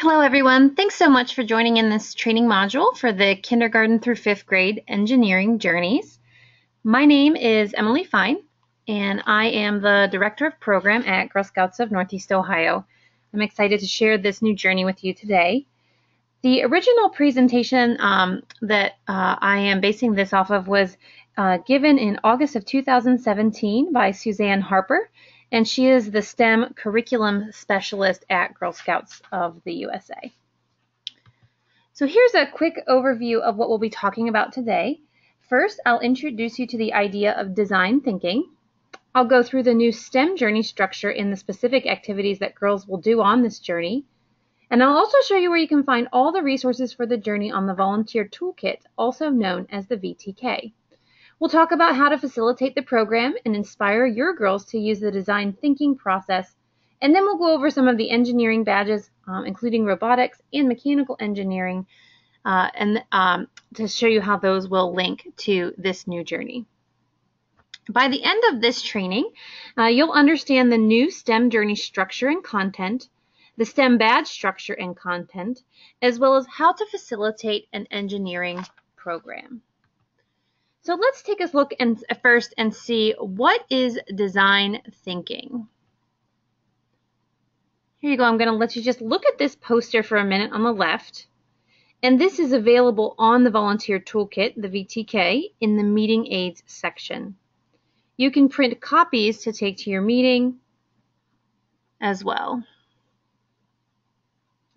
Hello everyone, thanks so much for joining in this training module for the kindergarten through fifth grade engineering journeys. My name is Emily Fine and I am the Director of Program at Girl Scouts of Northeast Ohio. I'm excited to share this new journey with you today. The original presentation um, that uh, I am basing this off of was uh, given in August of 2017 by Suzanne Harper and she is the STEM curriculum specialist at Girl Scouts of the USA. So here's a quick overview of what we'll be talking about today. First, I'll introduce you to the idea of design thinking. I'll go through the new STEM journey structure in the specific activities that girls will do on this journey. And I'll also show you where you can find all the resources for the journey on the Volunteer Toolkit, also known as the VTK. We'll talk about how to facilitate the program and inspire your girls to use the design thinking process. And then we'll go over some of the engineering badges, um, including robotics and mechanical engineering, uh, and um, to show you how those will link to this new journey. By the end of this training, uh, you'll understand the new STEM journey structure and content, the STEM badge structure and content, as well as how to facilitate an engineering program. So let's take a look and uh, first and see what is design thinking. Here you go. I'm going to let you just look at this poster for a minute on the left. And this is available on the Volunteer Toolkit, the VTK, in the Meeting Aids section. You can print copies to take to your meeting as well.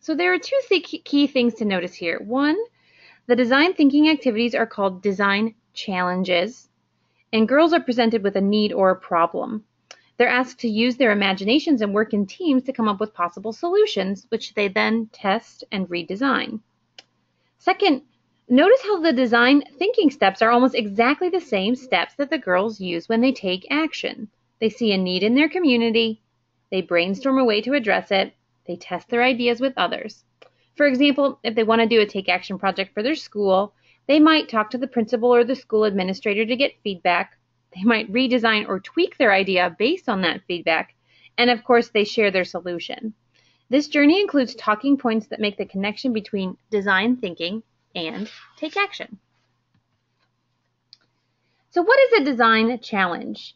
So there are two th key things to notice here. One, the design thinking activities are called design challenges, and girls are presented with a need or a problem. They're asked to use their imaginations and work in teams to come up with possible solutions, which they then test and redesign. Second, notice how the design thinking steps are almost exactly the same steps that the girls use when they take action. They see a need in their community, they brainstorm a way to address it, they test their ideas with others. For example, if they want to do a take action project for their school, they might talk to the principal or the school administrator to get feedback. They might redesign or tweak their idea based on that feedback. And of course, they share their solution. This journey includes talking points that make the connection between design thinking and take action. So what is a design challenge?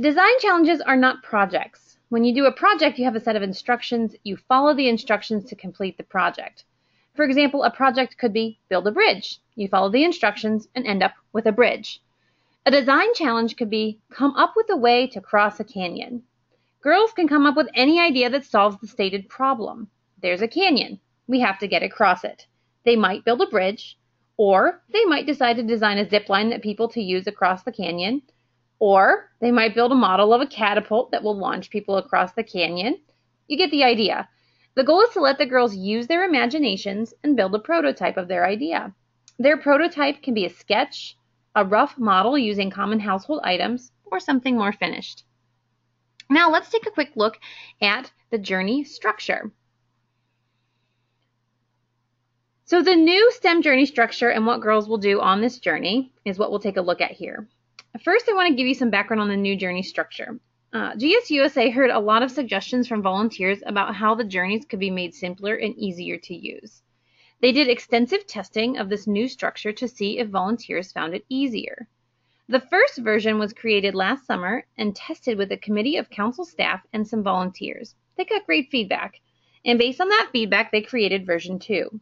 Design challenges are not projects. When you do a project, you have a set of instructions. You follow the instructions to complete the project. For example, a project could be build a bridge. You follow the instructions and end up with a bridge. A design challenge could be come up with a way to cross a canyon. Girls can come up with any idea that solves the stated problem. There's a canyon. We have to get across it. They might build a bridge, or they might decide to design a zip line that people to use across the canyon, or they might build a model of a catapult that will launch people across the canyon. You get the idea. The goal is to let the girls use their imaginations and build a prototype of their idea. Their prototype can be a sketch, a rough model using common household items, or something more finished. Now let's take a quick look at the journey structure. So the new STEM journey structure and what girls will do on this journey is what we'll take a look at here. First, I want to give you some background on the new journey structure. Uh, GSUSA heard a lot of suggestions from volunteers about how the journeys could be made simpler and easier to use. They did extensive testing of this new structure to see if volunteers found it easier. The first version was created last summer and tested with a committee of council staff and some volunteers. They got great feedback, and based on that feedback, they created version 2.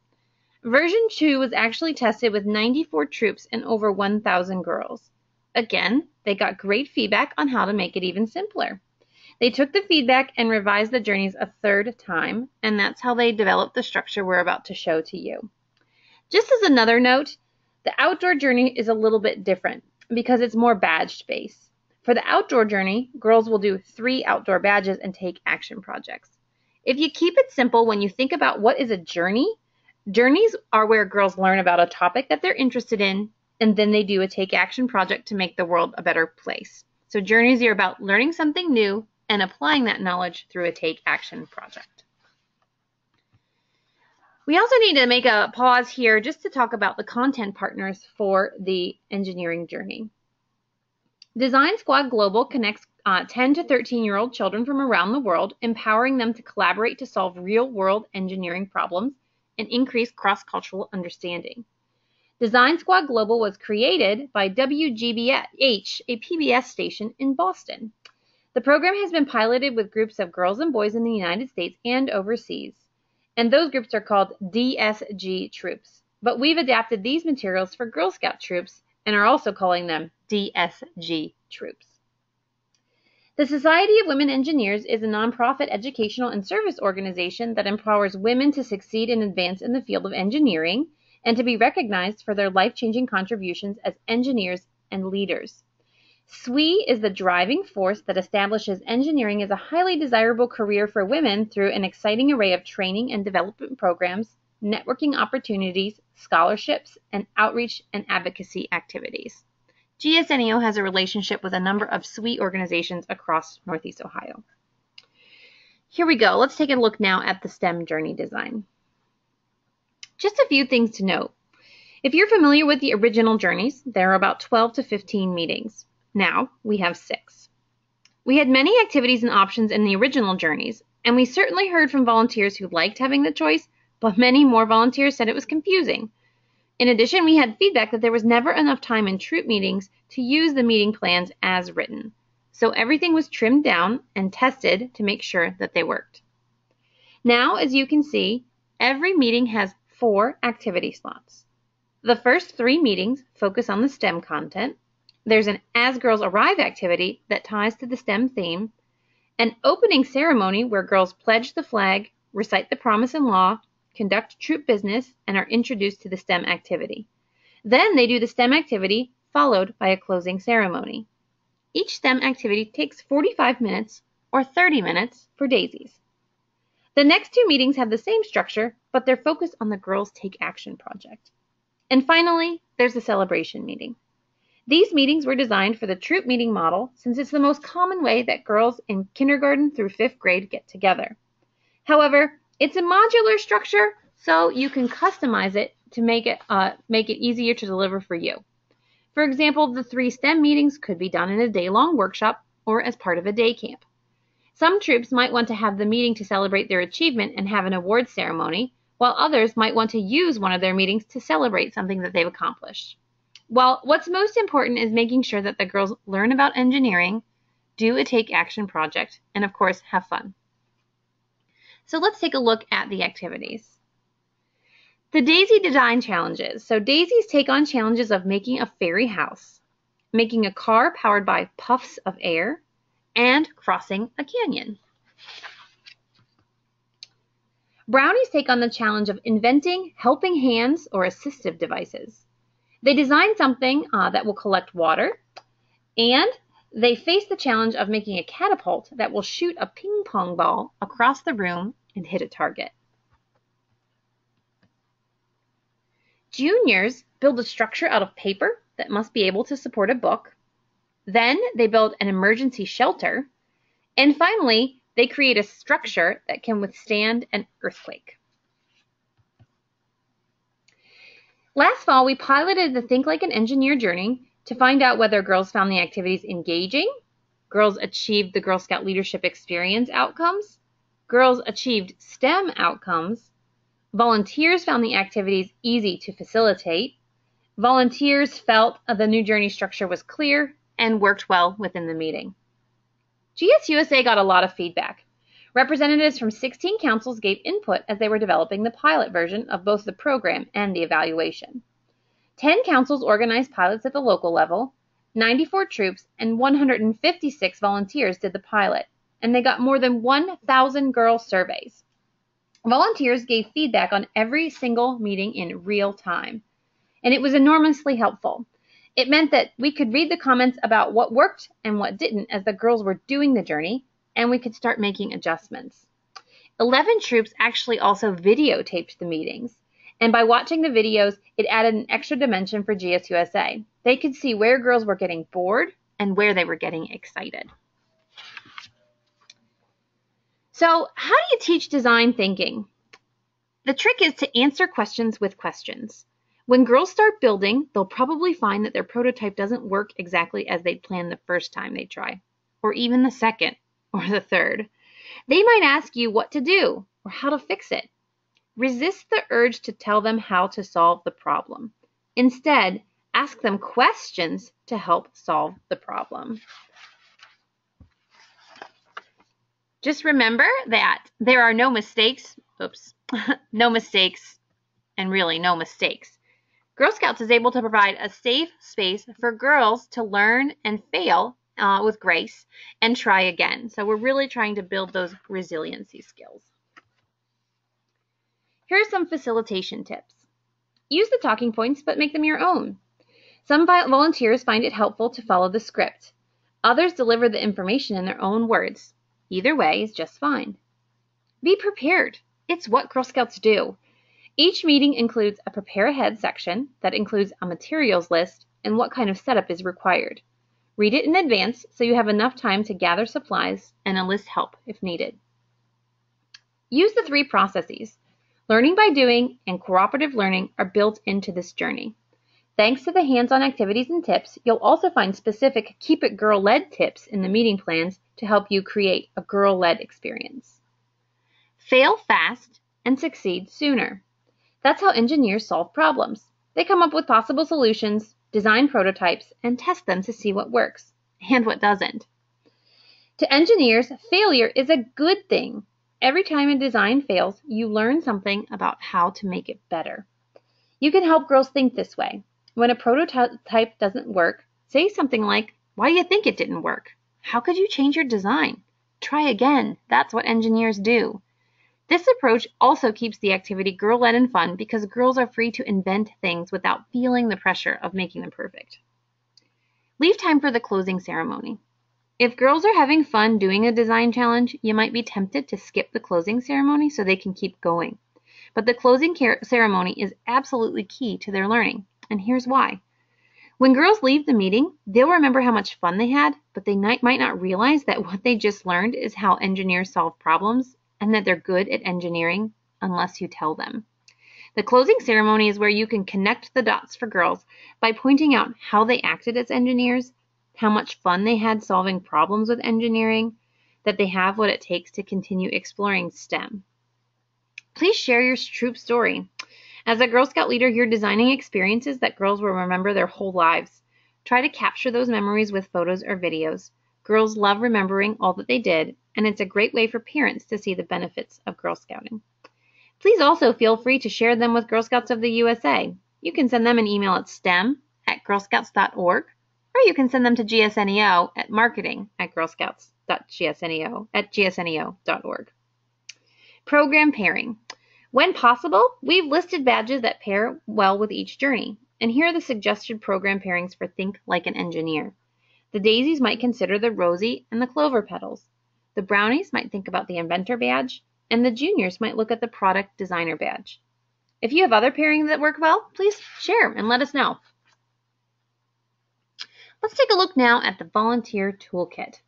Version 2 was actually tested with 94 troops and over 1,000 girls. Again, they got great feedback on how to make it even simpler. They took the feedback and revised the journeys a third time, and that's how they developed the structure we're about to show to you. Just as another note, the outdoor journey is a little bit different because it's more badge based. For the outdoor journey, girls will do three outdoor badges and take action projects. If you keep it simple when you think about what is a journey, journeys are where girls learn about a topic that they're interested in and then they do a take action project to make the world a better place. So journeys are about learning something new and applying that knowledge through a take action project. We also need to make a pause here just to talk about the content partners for the engineering journey. Design Squad Global connects uh, 10 to 13 year old children from around the world, empowering them to collaborate to solve real world engineering problems and increase cross cultural understanding. Design Squad Global was created by WGBH, a PBS station in Boston. The program has been piloted with groups of girls and boys in the United States and overseas, and those groups are called DSG troops. But we've adapted these materials for Girl Scout troops and are also calling them DSG troops. The Society of Women Engineers is a nonprofit educational and service organization that empowers women to succeed and advance in the field of engineering and to be recognized for their life changing contributions as engineers and leaders. SWE is the driving force that establishes engineering as a highly desirable career for women through an exciting array of training and development programs, networking opportunities, scholarships, and outreach and advocacy activities. GSNEO has a relationship with a number of SWE organizations across Northeast Ohio. Here we go. Let's take a look now at the STEM journey design. Just a few things to note. If you're familiar with the original journeys, there are about 12 to 15 meetings. Now we have six. We had many activities and options in the original journeys, and we certainly heard from volunteers who liked having the choice, but many more volunteers said it was confusing. In addition, we had feedback that there was never enough time in troop meetings to use the meeting plans as written. So everything was trimmed down and tested to make sure that they worked. Now, as you can see, every meeting has four activity slots. The first three meetings focus on the STEM content. There's an As Girls Arrive activity that ties to the STEM theme, an opening ceremony where girls pledge the flag, recite the promise and law, conduct troop business, and are introduced to the STEM activity. Then they do the STEM activity followed by a closing ceremony. Each STEM activity takes 45 minutes or 30 minutes for daisies. The next two meetings have the same structure, but they're focused on the Girls Take Action project. And finally, there's the celebration meeting. These meetings were designed for the troop meeting model since it's the most common way that girls in kindergarten through fifth grade get together. However, it's a modular structure, so you can customize it to make it, uh, make it easier to deliver for you. For example, the three STEM meetings could be done in a day long workshop or as part of a day camp. Some troops might want to have the meeting to celebrate their achievement and have an awards ceremony, while others might want to use one of their meetings to celebrate something that they've accomplished. Well, what's most important is making sure that the girls learn about engineering, do a take action project, and of course, have fun. So let's take a look at the activities. The Daisy Design Challenges. So daisies take on challenges of making a fairy house, making a car powered by puffs of air, and crossing a canyon. Brownies take on the challenge of inventing helping hands or assistive devices. They design something uh, that will collect water, and they face the challenge of making a catapult that will shoot a ping pong ball across the room and hit a target. Juniors build a structure out of paper that must be able to support a book then they build an emergency shelter. And finally, they create a structure that can withstand an earthquake. Last fall, we piloted the Think Like an Engineer journey to find out whether girls found the activities engaging, girls achieved the Girl Scout leadership experience outcomes, girls achieved STEM outcomes, volunteers found the activities easy to facilitate, volunteers felt the new journey structure was clear, and worked well within the meeting. GSUSA got a lot of feedback. Representatives from 16 councils gave input as they were developing the pilot version of both the program and the evaluation. 10 councils organized pilots at the local level, 94 troops, and 156 volunteers did the pilot, and they got more than 1,000 girl surveys. Volunteers gave feedback on every single meeting in real time, and it was enormously helpful. It meant that we could read the comments about what worked and what didn't as the girls were doing the journey, and we could start making adjustments. 11 troops actually also videotaped the meetings, and by watching the videos, it added an extra dimension for GSUSA. They could see where girls were getting bored and where they were getting excited. So, how do you teach design thinking? The trick is to answer questions with questions. When girls start building, they'll probably find that their prototype doesn't work exactly as they'd planned the first time they try. or even the second or the third. They might ask you what to do or how to fix it. Resist the urge to tell them how to solve the problem. Instead, ask them questions to help solve the problem. Just remember that there are no mistakes, oops, no mistakes, and really no mistakes. Girl Scouts is able to provide a safe space for girls to learn and fail uh, with grace and try again. So we're really trying to build those resiliency skills. Here are some facilitation tips. Use the talking points, but make them your own. Some volunteers find it helpful to follow the script. Others deliver the information in their own words. Either way is just fine. Be prepared. It's what Girl Scouts do. Each meeting includes a prepare ahead section that includes a materials list and what kind of setup is required. Read it in advance so you have enough time to gather supplies and enlist help if needed. Use the three processes. Learning by doing and cooperative learning are built into this journey. Thanks to the hands-on activities and tips, you'll also find specific Keep It Girl-led tips in the meeting plans to help you create a girl-led experience. Fail fast and succeed sooner. That's how engineers solve problems. They come up with possible solutions, design prototypes, and test them to see what works and what doesn't. To engineers, failure is a good thing. Every time a design fails, you learn something about how to make it better. You can help girls think this way. When a prototype doesn't work, say something like, Why do you think it didn't work? How could you change your design? Try again. That's what engineers do. This approach also keeps the activity girl-led and fun because girls are free to invent things without feeling the pressure of making them perfect. Leave time for the closing ceremony. If girls are having fun doing a design challenge, you might be tempted to skip the closing ceremony so they can keep going. But the closing ceremony is absolutely key to their learning and here's why. When girls leave the meeting, they'll remember how much fun they had, but they might not realize that what they just learned is how engineers solve problems and that they're good at engineering unless you tell them. The closing ceremony is where you can connect the dots for girls by pointing out how they acted as engineers, how much fun they had solving problems with engineering, that they have what it takes to continue exploring STEM. Please share your troop story. As a Girl Scout leader, you're designing experiences that girls will remember their whole lives. Try to capture those memories with photos or videos. Girls love remembering all that they did, and it's a great way for parents to see the benefits of Girl Scouting. Please also feel free to share them with Girl Scouts of the USA. You can send them an email at stem at girlscouts.org, or you can send them to GSNEO at marketing at girlscouts.gsneo at gsneo.org. Program pairing. When possible, we've listed badges that pair well with each journey, and here are the suggested program pairings for Think Like an Engineer. The daisies might consider the Rosie and the clover petals. The brownies might think about the inventor badge, and the juniors might look at the product designer badge. If you have other pairings that work well, please share and let us know. Let's take a look now at the volunteer toolkit.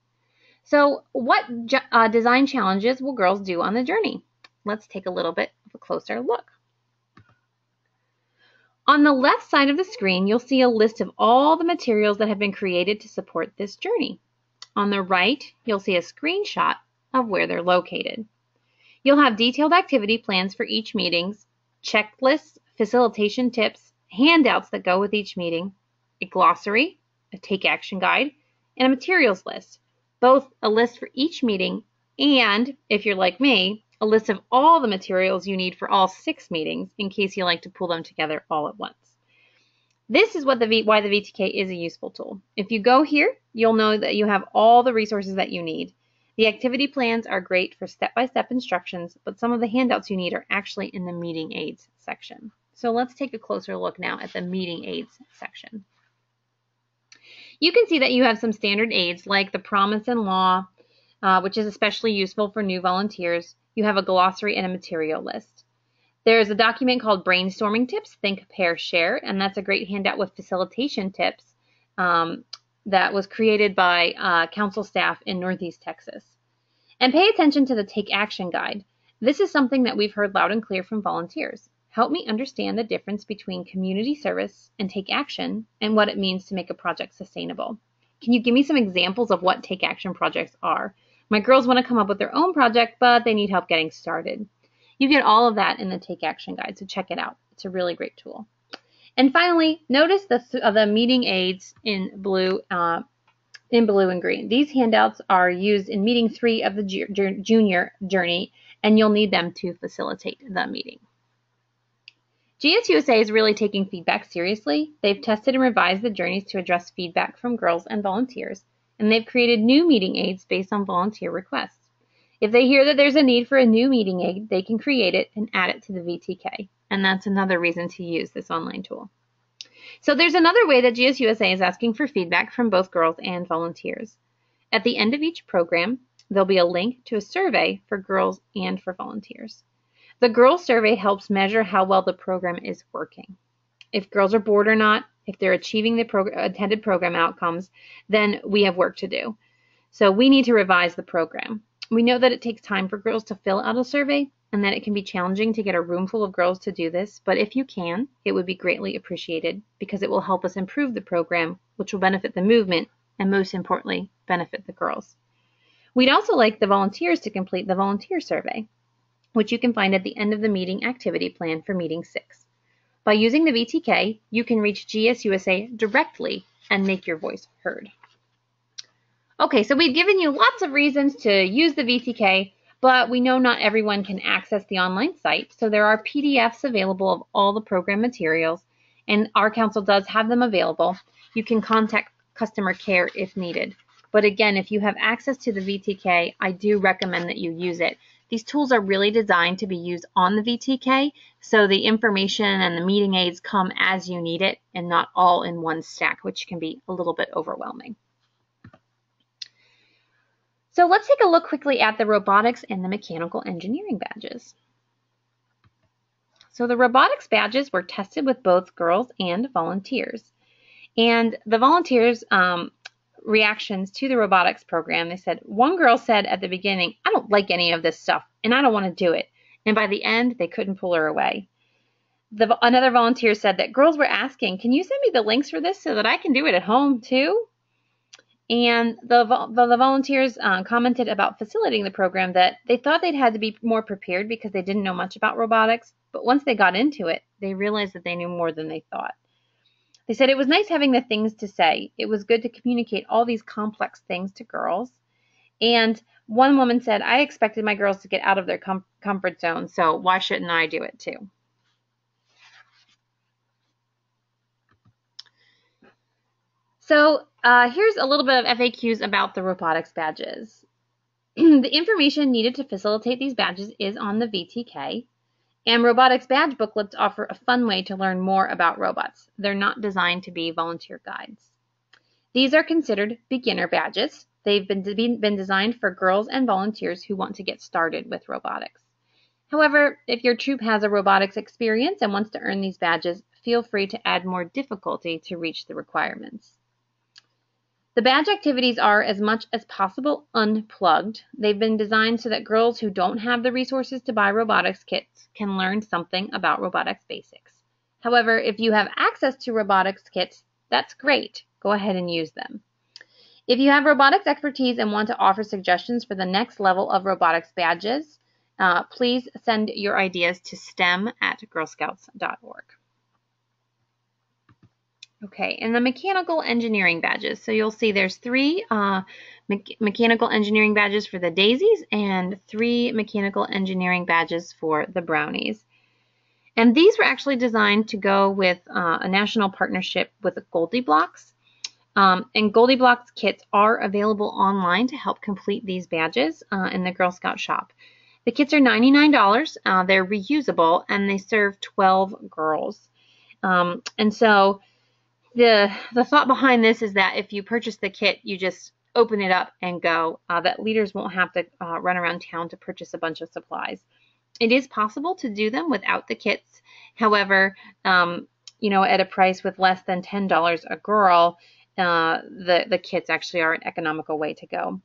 So what uh, design challenges will girls do on the journey? Let's take a little bit of a closer look. On the left side of the screen, you'll see a list of all the materials that have been created to support this journey. On the right, you'll see a screenshot of where they're located. You'll have detailed activity plans for each meetings, checklists, facilitation tips, handouts that go with each meeting, a glossary, a take action guide, and a materials list, both a list for each meeting and, if you're like me, a list of all the materials you need for all six meetings in case you like to pull them together all at once. This is what the v, why the VTK is a useful tool. If you go here, you'll know that you have all the resources that you need. The activity plans are great for step-by-step -step instructions, but some of the handouts you need are actually in the meeting aids section. So let's take a closer look now at the meeting aids section. You can see that you have some standard aids like the promise and law, uh, which is especially useful for new volunteers you have a glossary and a material list. There's a document called Brainstorming Tips, Think, Pair, Share, and that's a great handout with facilitation tips um, that was created by uh, council staff in Northeast Texas. And pay attention to the Take Action Guide. This is something that we've heard loud and clear from volunteers. Help me understand the difference between community service and take action and what it means to make a project sustainable. Can you give me some examples of what take action projects are? My girls want to come up with their own project, but they need help getting started. You get all of that in the Take Action Guide, so check it out. It's a really great tool. And finally, notice the, uh, the meeting aids in blue, uh, in blue and green. These handouts are used in meeting three of the junior journey, and you'll need them to facilitate the meeting. GSUSA is really taking feedback seriously. They've tested and revised the journeys to address feedback from girls and volunteers, and they've created new meeting aids based on volunteer requests. If they hear that there's a need for a new meeting aid, they can create it and add it to the VTK. And that's another reason to use this online tool. So there's another way that GSUSA is asking for feedback from both girls and volunteers. At the end of each program, there'll be a link to a survey for girls and for volunteers. The girls survey helps measure how well the program is working. If girls are bored or not, if they're achieving the prog attended program outcomes, then we have work to do. So we need to revise the program. We know that it takes time for girls to fill out a survey and that it can be challenging to get a room full of girls to do this, but if you can, it would be greatly appreciated because it will help us improve the program, which will benefit the movement and most importantly, benefit the girls. We'd also like the volunteers to complete the volunteer survey, which you can find at the end of the meeting activity plan for meeting six. By using the VTK, you can reach GSUSA directly and make your voice heard. Okay, so we've given you lots of reasons to use the VTK, but we know not everyone can access the online site, so there are PDFs available of all the program materials, and our council does have them available. You can contact customer care if needed. But again, if you have access to the VTK, I do recommend that you use it. These tools are really designed to be used on the VTK, so the information and the meeting aids come as you need it and not all in one stack, which can be a little bit overwhelming. So let's take a look quickly at the robotics and the mechanical engineering badges. So the robotics badges were tested with both girls and volunteers. And the volunteers' um, reactions to the robotics program, they said, one girl said at the beginning, I don't like any of this stuff and I don't want to do it. And by the end, they couldn't pull her away. The, another volunteer said that girls were asking, can you send me the links for this so that I can do it at home too? And the, the, the volunteers uh, commented about facilitating the program that they thought they'd had to be more prepared because they didn't know much about robotics, but once they got into it, they realized that they knew more than they thought. They said it was nice having the things to say. It was good to communicate all these complex things to girls. And one woman said, I expected my girls to get out of their com comfort zone, so why shouldn't I do it too? So uh, here's a little bit of FAQs about the robotics badges. the information needed to facilitate these badges is on the VTK, and robotics badge booklets offer a fun way to learn more about robots. They're not designed to be volunteer guides. These are considered beginner badges. They've been, been designed for girls and volunteers who want to get started with robotics. However, if your troop has a robotics experience and wants to earn these badges, feel free to add more difficulty to reach the requirements. The badge activities are, as much as possible, unplugged. They've been designed so that girls who don't have the resources to buy robotics kits can learn something about robotics basics. However, if you have access to robotics kits, that's great. Go ahead and use them. If you have robotics expertise and want to offer suggestions for the next level of robotics badges, uh, please send your ideas to stem at girlscouts.org. Okay, and the mechanical engineering badges. So you'll see there's three uh, me mechanical engineering badges for the daisies and three mechanical engineering badges for the brownies. And these were actually designed to go with uh, a national partnership with GoldieBlox. Um, and GoldieBlox kits are available online to help complete these badges uh, in the Girl Scout shop. The kits are $99. Uh, they're reusable and they serve 12 girls. Um, and so the the thought behind this is that if you purchase the kit, you just open it up and go. Uh, that leaders won't have to uh, run around town to purchase a bunch of supplies. It is possible to do them without the kits. However, um, you know, at a price with less than ten dollars a girl, uh, the the kits actually are an economical way to go.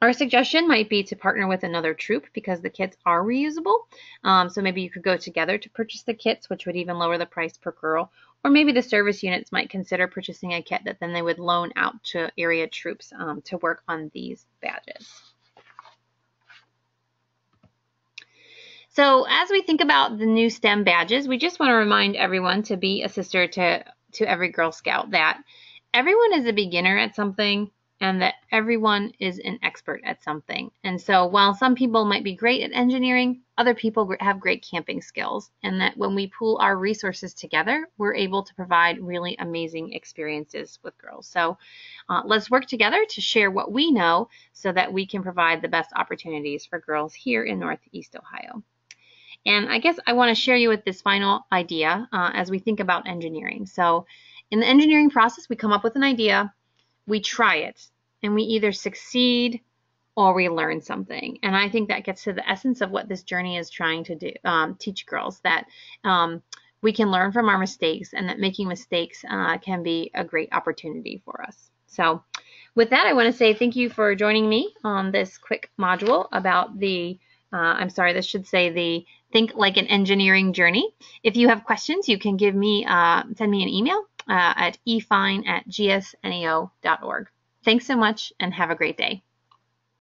Our suggestion might be to partner with another troop because the kits are reusable. Um, so maybe you could go together to purchase the kits, which would even lower the price per girl. Or maybe the service units might consider purchasing a kit that then they would loan out to area troops um, to work on these badges. So as we think about the new STEM badges, we just want to remind everyone to be a sister to, to every Girl Scout that everyone is a beginner at something and that everyone is an expert at something. And so while some people might be great at engineering, other people have great camping skills. And that when we pool our resources together, we're able to provide really amazing experiences with girls. So uh, let's work together to share what we know so that we can provide the best opportunities for girls here in Northeast Ohio. And I guess I want to share you with this final idea uh, as we think about engineering. So in the engineering process, we come up with an idea, we try it, and we either succeed or we learn something. And I think that gets to the essence of what this journey is trying to do, um, teach girls that um, we can learn from our mistakes and that making mistakes uh, can be a great opportunity for us. So with that, I want to say thank you for joining me on this quick module about the, uh, I'm sorry, this should say the Think Like an Engineering Journey. If you have questions, you can give me, uh, send me an email uh, at efine at gsneo.org. Thanks so much and have a great day.